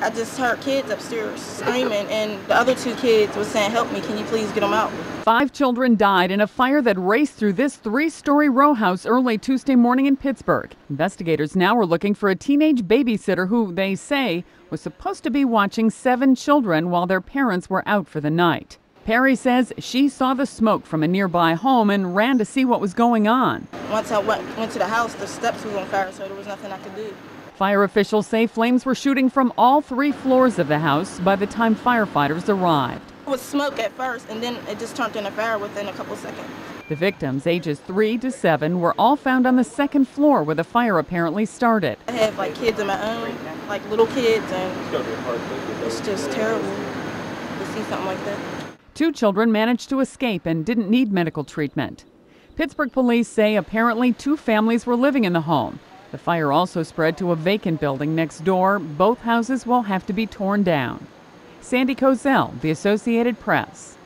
I just heard kids upstairs screaming, and the other two kids was saying, Help me, can you please get them out? Five children died in a fire that raced through this three story row house early Tuesday morning in Pittsburgh. Investigators now are looking for a teenage babysitter who, they say, was supposed to be watching seven children while their parents were out for the night. Perry says she saw the smoke from a nearby home and ran to see what was going on. Once I went, went to the house, the steps was on fire, so there was nothing I could do. Fire officials say flames were shooting from all three floors of the house by the time firefighters arrived. It was smoke at first, and then it just turned into fire within a couple seconds. The victims, ages 3 to 7, were all found on the second floor where the fire apparently started. I have like kids of my own, like little kids, and it's just terrible to see something like that. Two children managed to escape and didn't need medical treatment. Pittsburgh police say apparently two families were living in the home. The fire also spread to a vacant building next door. Both houses will have to be torn down. Sandy Kozel, The Associated Press.